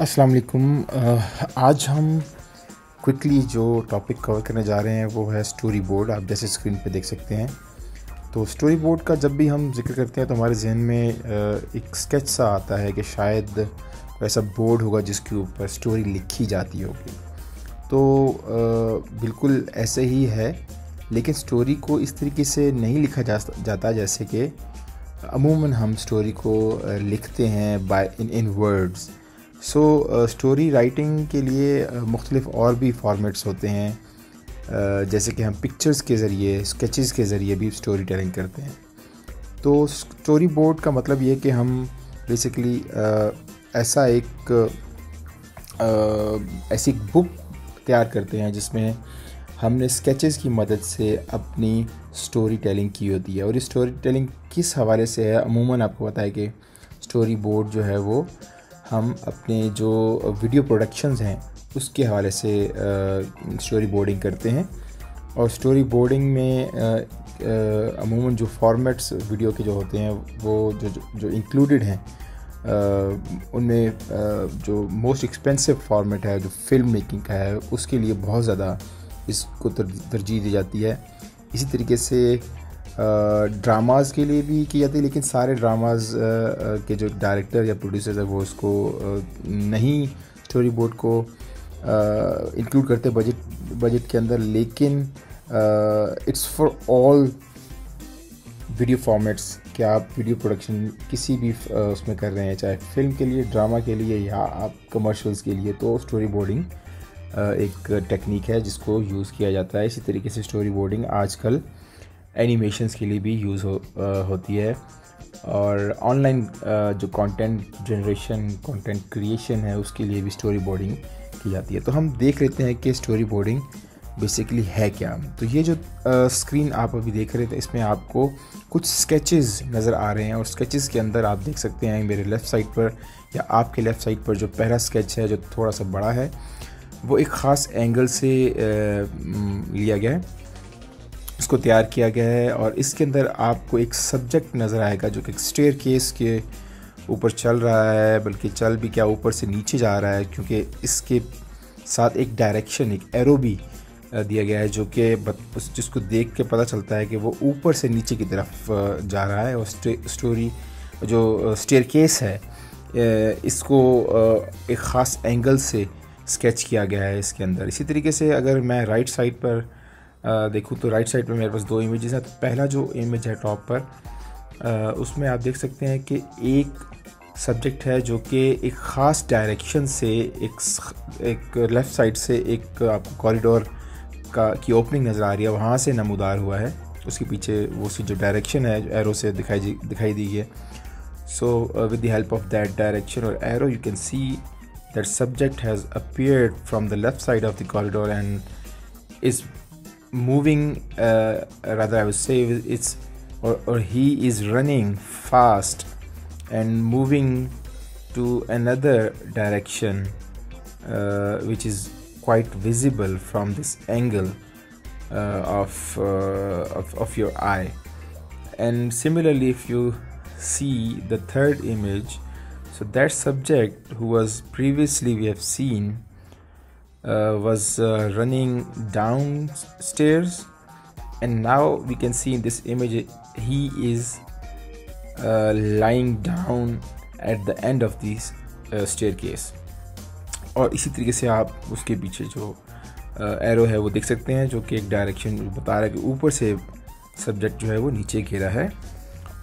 अस्सलाम वालेकुम। आज हम क्विकली जो टॉपिक कवर करने जा रहे हैं, वो है स्टोरी बोर्ड आप जैसे स्क्रीन पे देख सकते हैं। तो स्टोरी बोर्ड का जब भी हम ज़िक्र करते हैं तो हमारे जहन में एक स्केच सा आता है कि शायद ऐसा बोर्ड होगा जिसके ऊपर स्टोरी लिखी जाती होगी। तो बिल्कुल ऐसे ही है, लेकिन स्टोरी को इस तरीके से नहीं लिखा जाता जैसे कि अमूमन हम स्टोरी को लिखते हैं by in in words so story writing के लिए मुख्तलिफ़ और भी फॉर्मेट्स होते हैं। Uh, जैसे कि हम पिक्चर्स के ज़रिए स्केचेस के ज़रिए भी स्टोरी टेलिंग करते हैं। तो स्टोरी बोर्ड का मतलब ये कि हम बेसिकली uh, ऐसा एक uh, ऐसी बुक तैयार करते हैं जिसमें हमने स्केचेस की मदद से अपनी स्टोरी टेलिंग की होती है। और ये स्टोरी टेलिंग किस हवाले से है? अमूमन आपको पता है कि स्टोरी बोर्ड जो है वो हम अपने जो वीडियो प्रोडक्शंस हैं, उसके हवाले से स्टोरी बोर्डिंग करते हैं। और स्टोरी बोर्डिंग में अमूमन जो फॉर्मेट्स वीडियो के जो होते हैं, वो जो जो इंक्लूडेड हैं उनमें जो मोस्ट एक्सपेंसिव फॉर्मेट है, जो फ़िल्म मेकिंग का है, उसके लिए बहुत ज़्यादा इसको तरजीह दी जाती है। इसी तरीके से ड्रामाज़ के लिए भी की जाती है, लेकिन सारे ड्रामाज़ के जो डायरेक्टर या प्रोड्यूसर्स है, वो उसको नहीं स्टोरी बोर्ड को इंक्लूड करते बजट बजट के अंदर, लेकिन it's for all video formats कि आप वीडियो प्रोडक्शन किसी भी उसमें कर रहे हैं, चाहे फ़िल्म के लिए ड्रामा के लिए, या आप कमर्शियल्स के लिए तो स्टोरी बोर्डिंग एक टेक्निक है जिसको यूज़ किया जाता है। इसी तरीके से स्टोरी बोर्डिंग आजकल एनिमेशंस के लिए भी यूज़ हो, होती है। और ऑनलाइन जो कंटेंट जनरेशन कंटेंट क्रिएशन है उसके लिए भी स्टोरी बोर्डिंग की जाती है। तो हम देख लेते हैं कि स्टोरी बोर्डिंग बेसिकली है क्या। तो ये जो स्क्रीन आप अभी देख रहे थे इसमें आपको कुछ स्केचेस नज़र आ रहे हैं और स्केचेस के अंदर आप देख सकते हैं मेरे लेफ़्ट साइड पर या आपके लेफ़्ट साइड पर जो पहला स्केच है जो थोड़ा सा बड़ा है वो एक ख़ास एंगल से लिया गया है। इसको तैयार किया गया है और इसके अंदर आपको एक सब्जेक्ट नज़र आएगा जो कि स्टेयर केस के ऊपर चल रहा है, बल्कि चल भी क्या ऊपर से नीचे जा रहा है, क्योंकि इसके साथ एक डायरेक्शन एक एरो भी दिया गया है जो कि जिसको देख के पता चलता है कि वो ऊपर से नीचे की तरफ़ जा रहा है और स्टोरी जो स्टेयर केस है इसको एक ख़ास एंगल से स्केच किया गया है इसके अंदर। इसी तरीके से अगर मैं राइट साइड पर देखूँ तो राइट साइड पर मेरे पास दो इमेजेस हैं। तो पहला जो इमेज है टॉप पर आ, उसमें आप देख सकते हैं कि एक सब्जेक्ट है जो कि एक ख़ास डायरेक्शन से एक एक लेफ़्ट साइड से एक आपको कॉरिडोर का की ओपनिंग नज़र आ रही है। वहाँ से नमोदार हुआ है। उसके पीछे वो सी जो डायरेक्शन है एरो से दिखाई दिखाई दी है। So with the help of that direction और arrow you can see that subject has appeared from the left side of the corridor and is moving uh, rather i would say it's or, or he is running fast and moving to another direction uh, which is quite visible from this angle uh, of, uh, of, of your eye. And similarly if you see the third image so that subject who was previously we have seen was uh, running downstairs and now we can see in this image he is uh, lying down at the end of this uh, staircase. और इसी तरीके से आप उसके पीछे जो arrow uh, है वो देख सकते हैं जो कि एक डायरेक्शन बता रहा है कि ऊपर से सब्जेक्ट जो है वो नीचे गिरा है।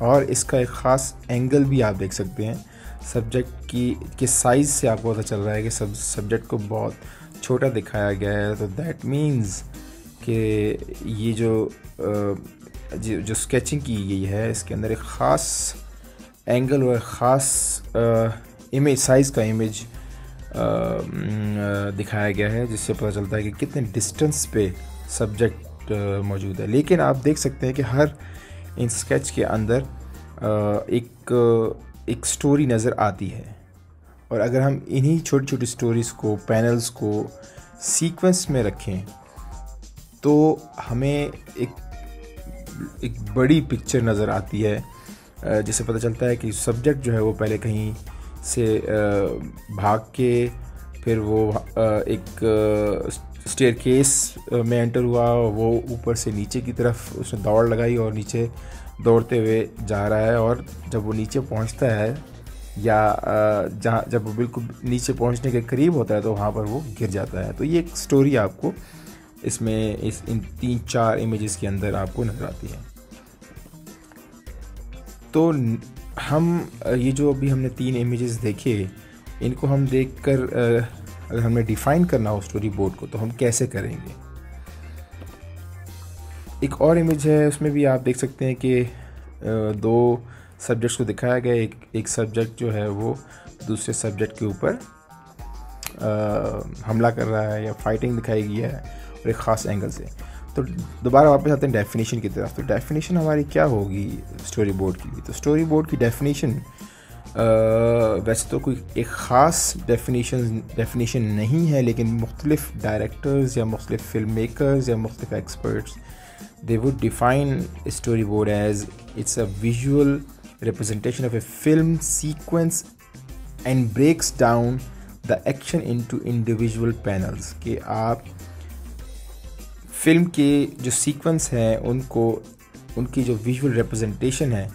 और इसका एक ख़ास एंगल भी आप देख सकते हैं। सब्जेक्ट की के साइज़ से आपको पता चल रहा है कि सब सब्जेक्ट को बहुत छोटा दिखाया गया है तो दैट मीन्स कि ये जो जो, स्केचिंग की गई है इसके अंदर एक ख़ास एंगल और ख़ास इमेज साइज़ का इमेज दिखाया गया है जिससे पता चलता है कि कितने डिस्टेंस पे सब्जेक्ट मौजूद है। लेकिन आप देख सकते हैं कि हर इन स्केच के अंदर एक एक स्टोरी नज़र आती है। और अगर हम इन्हीं छोटी छोटी स्टोरीज़ को पैनल्स को सीक्वेंस में रखें तो हमें एक एक बड़ी पिक्चर नज़र आती है। जिससे पता चलता है कि सब्जेक्ट जो है वो पहले कहीं से भाग के, फिर वो एक स्टेयर केस में एंटर हुआ वो ऊपर से नीचे की तरफ़ उसने दौड़ लगाई और नीचे दौड़ते हुए जा रहा है और जब वो नीचे पहुँचता है या जहाँ, जब वो बिल्कुल नीचे पहुँचने के करीब होता है तो वहाँ पर वो गिर जाता है। तो ये एक स्टोरी आपको इसमें, इस, इन तीन, चार इमेजेस के अंदर आपको नज़र आती है। तो हम ये जो अभी हमने तीन इमेजेस देखे, इनको हम देखकर अगर हमें डिफ़ाइन करना हो स्टोरी बोर्ड को तो हम कैसे करेंगे? एक और इमेज है, उसमें भी आप देख सकते हैं कि दो सब्जेक्ट्स को दिखाया गया, एक एक सब्जेक्ट जो है वो दूसरे सब्जेक्ट के ऊपर हमला कर रहा है या फाइटिंग दिखाई गई है और एक ख़ास एंगल से। तो दोबारा वापस आते हैं डेफिनेशन की तरफ़। तो डेफिनेशन हमारी क्या होगी स्टोरी बोर्ड की तो स्टोरी बोर्ड की डेफिनेशन वैसे तो कोई एक ख़ास डेफिनेशन डेफिनेशन नहीं है, लेकिन मुख्तलिफ़ डायरेक्टर्स या मुख्तलिफ़ फ़िल्म मेकर्स या मुख्तलिफ़ experts they would define story board as it's a visual representation of a film sequence and breaks down the action into individual panels. कि आप फ़िल्म के जो सीक्वेंस हैं, उनको, उनकी जो विजुअल रिप्रेजेंटेशन है,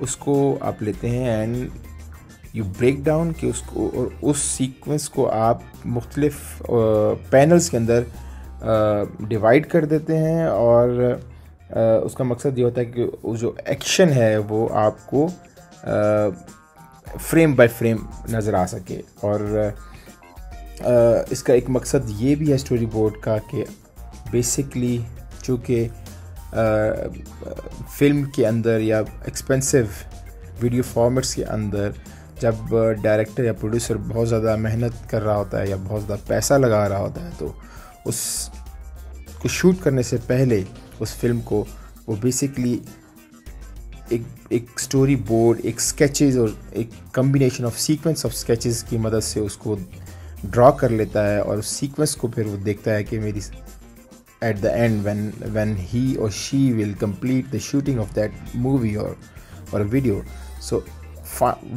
उसको आप लेते हैं एंड यू ब्रेक डाउन कि उसको, और उस सीक्वेंस को आप मुख्तलिफ़ पैनल्स के अंदर डिवाइड कर देते हैं और उसका मकसद ये होता है कि जो एक्शन है वो आपको फ्रेम बाय फ्रेम नज़र आ सके। और इसका एक मकसद ये भी है स्टोरी बोर्ड का कि बेसिकली चूँकि फ़िल्म के अंदर या एक्सपेंसिव वीडियो फॉर्मेट्स के अंदर जब डायरेक्टर या प्रोड्यूसर बहुत ज़्यादा मेहनत कर रहा होता है या बहुत ज़्यादा पैसा लगा रहा होता है तो उस को शूट करने से पहले उस फ़िल्म को वो बेसिकली एक एक स्टोरी बोर्ड एक स्केचेस और एक combination of sequence of sketches की मदद से उसको ड्रॉ कर लेता है और उस सीक्वेंस को फिर वो देखता है कि मेरी at the end when when he और she will complete the shooting of that movie और और video so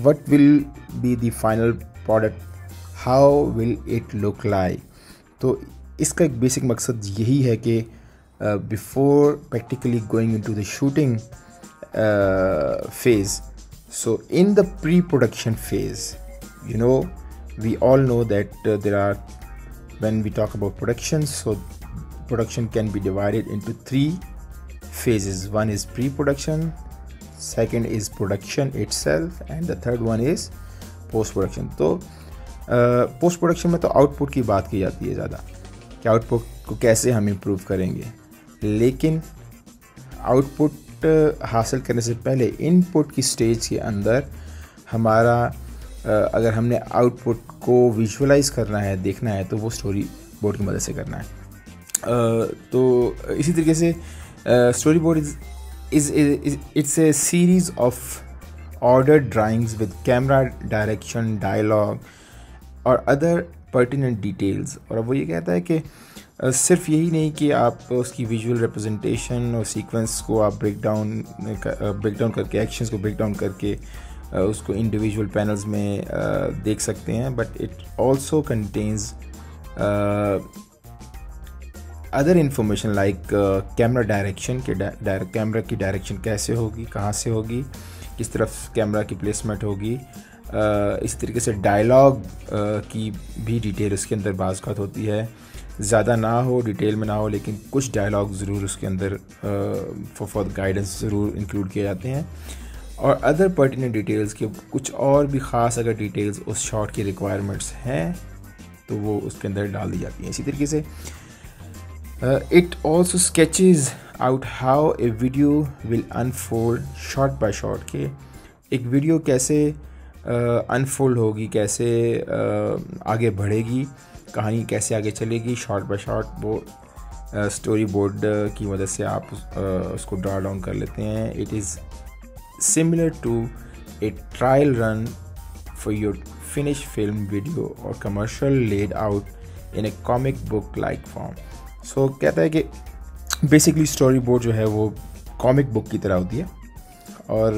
what will be the final product how will it look like तो इसका एक बेसिक मकसद यही है कि uh, before practically going into the shooting uh, phase so in the pre-production phase you know we all know that uh, there are when we talk about production so production can be divided into three phases one is pre-production second is production itself and the third one is post production तो post production में तो output की बात की जाती है ज़्यादा कि आउटपुट को कैसे हम इम्प्रूव करेंगे लेकिन आउटपुट हासिल करने से पहले इनपुट की स्टेज के अंदर हमारा अगर हमने आउटपुट को विजुअलाइज करना है, देखना है तो वो स्टोरी बोर्ड की मदद से करना है। तो इसी तरीके से story board is is, it's a series of order drawings with camera direction, dialogue और अदर पर्टिनेंट डिटेल्स और अब वो ये कहता है कि सिर्फ़ यही नहीं कि आप उसकी विजुअल रिप्रेजेंटेशन और सीक्वेंस को आप ब्रेक डाउन ब्रेक डाउन करके एक्शंस को ब्रेक डाउन करके उसको इंडिविजुअल पैनल्स में देख सकते हैं but it also contains other information like camera direction के कैमरा की डायरेक्शन कैसे होगी, कहाँ से होगी, किस तरफ़ कैमरा की प्लेसमेंट होगी इस तरीके से डायलॉग की भी डिटेल उसके अंदर बाज़ होती है। ज़्यादा ना हो डिटेल में ना हो, लेकिन कुछ डायलॉग ज़रूर उसके अंदर फॉर गाइडेंस ज़रूर इंक्लूड किए जाते हैं। और अदर पर्टिनेंट डिटेल्स के कुछ और भी ख़ास अगर डिटेल्स उस शॉट की रिक्वायरमेंट्स हैं तो वो उसके अंदर डाल दी जाती हैं। इसी तरीके से it also sketches out how a video will unfold shot by shot के। एक वीडियो कैसे अनफोल्ड होगी, कैसे आगे बढ़ेगी, कहानी कैसे आगे चलेगी शॉर्ट बाय शॉर्ट वो स्टोरी बोर्ड की मदद से आप उसको ड्रा डाउन कर लेते हैं। It is similar to a trial run for your finish film video और commercial laid out in a comic book like form so कहता है कि बेसिकली स्टोरी बोर्ड जो है वो कॉमिक बुक की तरह होती है। और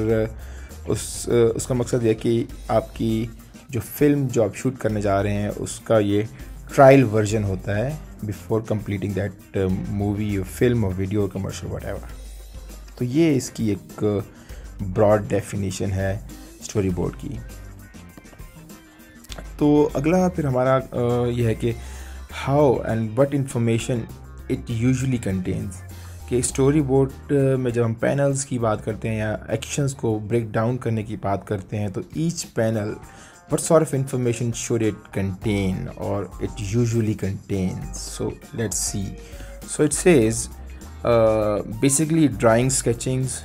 उस उसका मकसद यह कि आपकी जो फ़िल्म जो आप शूट करने जा रहे हैं उसका ये ट्रायल वर्जन होता है before completing that movie film और वीडियो कमर्शियल वट तो ये इसकी एक ब्रॉड डेफिनेशन है स्टोरी बोर्ड की। तो अगला फिर हमारा uh, यह है कि how and what information it usually contains कि स्टोरी बोर्ड में जब हम पैनल्स की बात करते हैं या एक्शंस को ब्रेक डाउन करने की बात करते हैं तो each panel what sort of information should it contain और it usually contain so let see so it's says basically drawing sketchings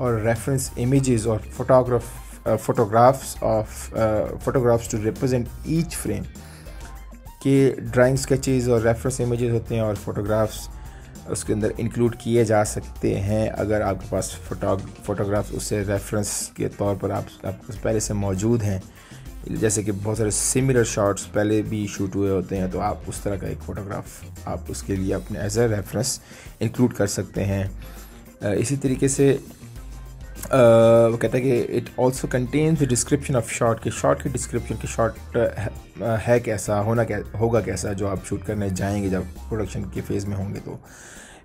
और रेफरेंस इमेज और photograph photographs of photographs to represent each frame के drawing sketches और reference image होते हैं और photographs uh, उसके अंदर इंक्लूड किए जा सकते हैं। अगर आपके पास फ़ोटो फोटोग्राफ उससे रेफरेंस के तौर पर आप आपके पहले से मौजूद हैं, जैसे कि बहुत सारे सिमिलर शॉट्स पहले भी शूट हुए होते हैं तो आप उस तरह का एक फ़ोटोग्राफ आप उसके लिए अपने एज ए रेफरेंस इंक्लूड कर सकते हैं। इसी तरीके से वो कहता है कि it also contains the description of shot के शॉट की डिस्क्रिप्शन के शॉट है कैसा, होना क्या होगा कैसा जो आप शूट करने जाएँगे जब प्रोडक्शन के फ़ेज़ में होंगे तो।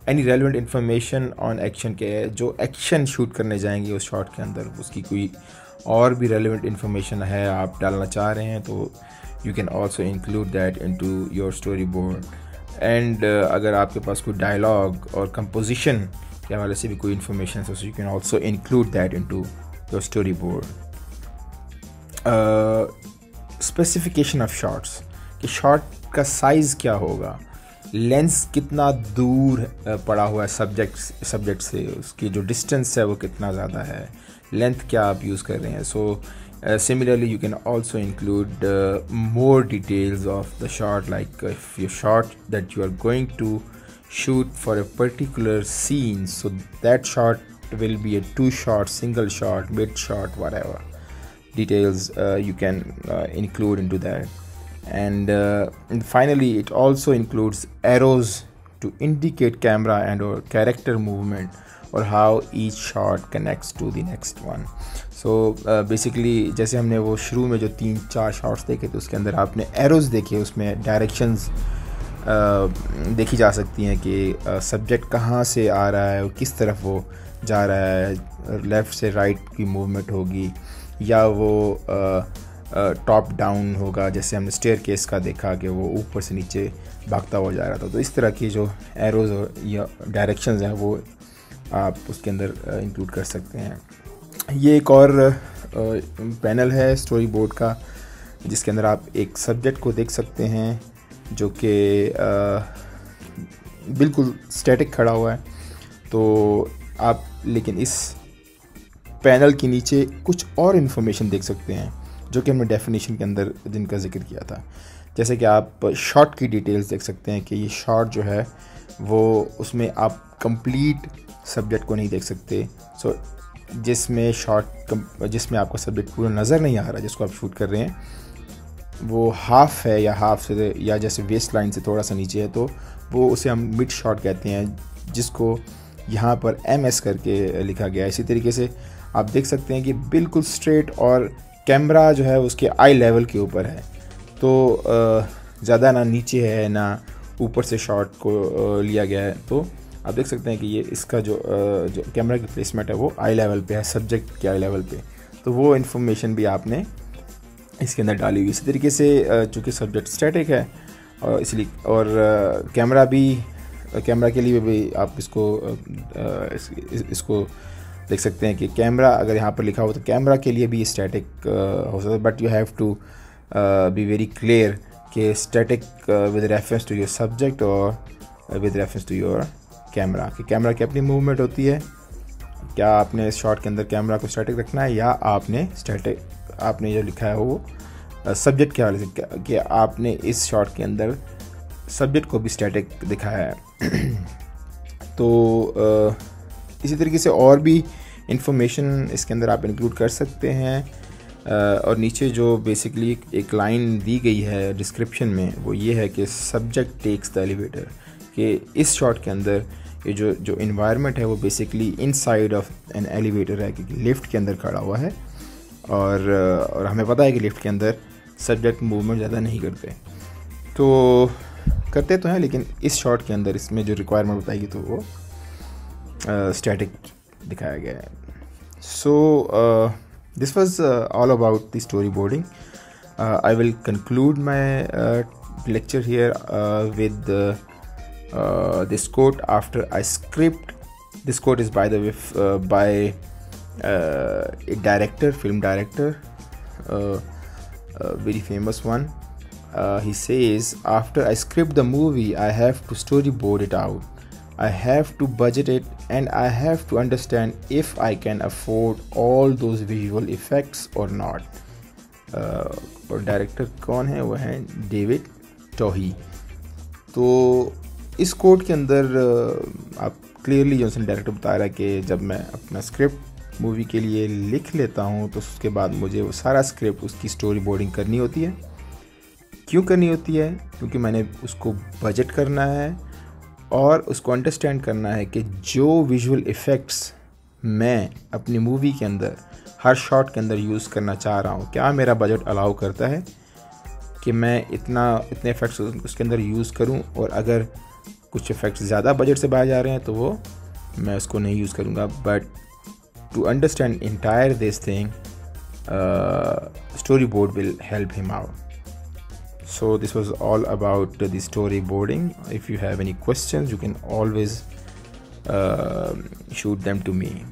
Any relevant information on action के, जो एक्शन शूट करने जाएँगे उस शॉट के अंदर, उसकी कोई और भी रेलिवेंट इन्फॉर्मेशन है, आप डालना चाह रहे हैं तो you can also include that into your story board and अगर आपके पास कोई डायलॉग और कंपोजिशन के हवाले से भी कोई इन्फॉर्मेशन है you can also include that into your story board specification of shots कि शॉर्ट का साइज़ क्या होगा? लेंस कितना दूर uh, पड़ा हुआ है सब्जेक्ट सब्जेक्ट से? उसकी जो डिस्टेंस है वो कितना ज़्यादा है? लेंथ क्या आप यूज़ कर रहे हैं? So similarly you can also include more details of the shot like if you shot that you are going to shoot for a particular scene so that shot will be a two shot single shot mid shot whatever details uh, you can uh, include into that and, uh, and finally it also includes arrows to indicate camera and or character movement और how each shot connects to the next one so basically जैसे हमने वो शुरू में जो तीन चार shots देखे थे उसके अंदर आपने एरोज़ देखे उसमें डायरेक्शंस uh, देखी जा सकती हैं कि सब्जेक्ट कहाँ से आ रहा है और किस तरफ़ वो जा रहा है लेफ़्ट से राइट की मूवमेंट होगी, या वो टॉप डाउन होगा, जैसे हमने स्टेयर केस का देखा कि वो ऊपर से नीचे भागता हुआ जा रहा था। तो इस तरह की जो एरोज़ या डायरेक्शंस हैं, वो आप उसके अंदर इंक्लूड कर सकते हैं। ये एक और पैनल है स्टोरी बोर्ड का, जिसके अंदर आप एक सब्जेक्ट को देख सकते हैं। जो कि बिल्कुल स्टैटिक खड़ा हुआ है। तो आप लेकिन इस पैनल के नीचे कुछ और इन्फॉर्मेशन देख सकते हैं जो कि हमने डेफिनेशन के अंदर जिनका ज़िक्र किया था। जैसे कि आप शॉट की डिटेल्स देख सकते हैं कि ये शॉट जो है वो उसमें आप कंप्लीट सब्जेक्ट को नहीं देख सकते। सो so, जिसमें शॉर्ट जिसमें आपका सब्जेक्ट पूरा नज़र नहीं आ रहा जिसको आप शूट कर रहे हैं वो हाफ़ है या हाफ़ से, या जैसे वेस्ट लाइन से थोड़ा सा नीचे है तो वो उसे हम मिड शॉट कहते हैं, जिसको यहाँ पर एम एस करके लिखा गया है। इसी तरीके से आप देख सकते हैं कि बिल्कुल स्ट्रेट और कैमरा जो है उसके आई लेवल के ऊपर है। तो ज़्यादा ना नीचे है, ना ऊपर से शॉट को लिया गया है। तो आप देख सकते हैं कि ये इसका जो जो कैमरा की प्लेसमेंट है, वो आई लेवल पे है सब्जेक्ट के आई लेवल पे। तो वो इन्फॉर्मेशन भी आपने इसके अंदर डाली हुई। इसी तरीके से चूँकि सब्जेक्ट स्टैटिक है और इसलिए और कैमरा भी कैमरा के लिए भी आप इसको इस, इसको देख सकते हैं कि कैमरा अगर यहाँ पर लिखा हो तो कैमरा के लिए भी स्टैटिक हो सकता है। But you have to be very clear कि static with reference to your subject और with reference to your camera कि कैमरा की अपनी मूवमेंट होती है क्या आपने इस शॉट के अंदर कैमरा को स्टैटिक रखना है या आपने स्टैटिक आपने जो लिखा है वो सब्जेक्ट के हवाले से कि आपने इस शॉट के अंदर सब्जेक्ट को भी स्टैटिक दिखाया है। तो इसी तरीके से और भी इंफॉर्मेशन इसके अंदर आप इंक्लूड कर सकते हैं। और नीचे जो बेसिकली एक लाइन दी गई है डिस्क्रिप्शन में, वो ये है कि सब्जेक्ट टेक्स द एलिवेटर कि इस शॉट के अंदर ये जो जो इन्वायरमेंट है वो basically inside of an elevator है, क्योंकि लिफ्ट के अंदर खड़ा हुआ है। और और हमें पता है कि लिफ्ट के अंदर सब्जेक्ट मूवमेंट ज़्यादा नहीं करते। तो करते तो हैं लेकिन इस शॉट के अंदर इसमें जो रिक्वायरमेंट बताएगी तो वो स्टैटिक दिखाया गया है। So this was all about the story boarding I will conclude my lecture here with this quote after I script this quote is the way uh, by एक director film director very famous one he says after I script the movie I have to story board it out I have to budget it and I have to understand if I can afford all those visual effects और not और director कौन है? वह हैं David टोही तो इस court के अंदर आप क्लियरली जॉनसन डायरेक्टर बता रहा है कि जब मैं अपना स्क्रिप्ट मूवी के लिए लिख लेता हूँ तो उसके बाद मुझे वो सारा स्क्रिप्ट उसकी स्टोरी बोर्डिंग करनी होती है। क्यों करनी होती है? क्योंकि मैंने उसको बजट करना है और उसको अंडरस्टैंड करना है कि जो विजुअल इफ़ेक्ट्स मैं अपनी मूवी के अंदर, हर शॉट के अंदर यूज़ करना चाह रहा हूँ, क्या मेरा बजट अलाउ करता है कि मैं इतना, इतने इफ़ेक्ट्स उसके अंदर यूज़ करूँ? और अगर कुछ इफ़ेक्ट्स ज़्यादा बजट से बाहर जा रहे हैं तो वो मैं उसको नहीं यूज़ करूँगा। But to understand entire this thing uh, storyboard will help him out. So this was all about the storyboarding. If you have any questions you can always uh, shoot them to me.